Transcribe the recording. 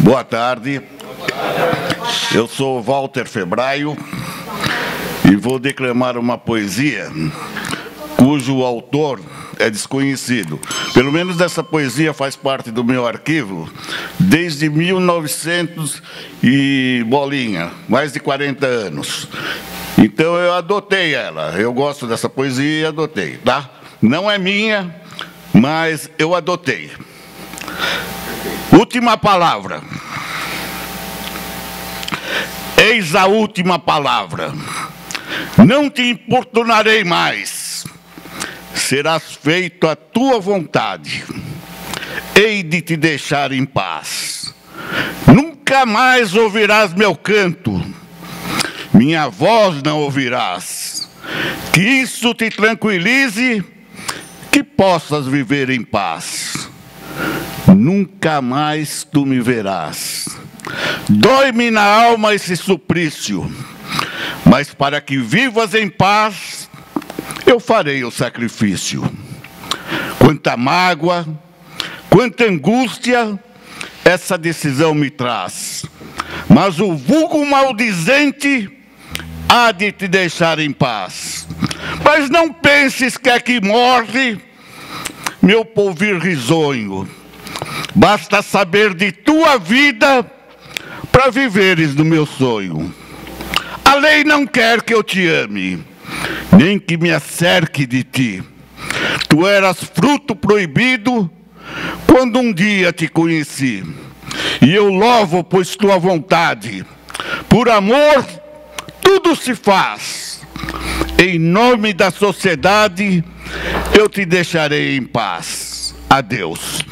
Boa tarde. Eu sou Walter Febraio e vou declamar uma poesia cujo autor é desconhecido. Pelo menos essa poesia faz parte do meu arquivo desde 1900 e bolinha, mais de 40 anos. Então eu adotei ela. Eu gosto dessa poesia e adotei, tá? Não é minha, mas eu adotei. Última palavra. Eis a última palavra. Não te importunarei mais. Serás feito a tua vontade. Hei de te deixar em paz. Nunca mais ouvirás meu canto. Minha voz não ouvirás. Que isso te tranquilize, que possas viver em paz. Nunca mais tu me verás Dói-me na alma esse suplício, mas para que vivas em paz, eu farei o sacrifício. Quanta mágoa, quanta angústia essa decisão me traz, mas o vulgo maldizente há de te deixar em paz. Mas não penses que aqui morre meu povo risonho. Basta saber de tua vida para viveres no meu sonho. A lei não quer que eu te ame, nem que me acerque de ti. Tu eras fruto proibido quando um dia te conheci. E eu louvo, pois tua vontade. Por amor, tudo se faz. Em nome da sociedade, eu te deixarei em paz. Adeus.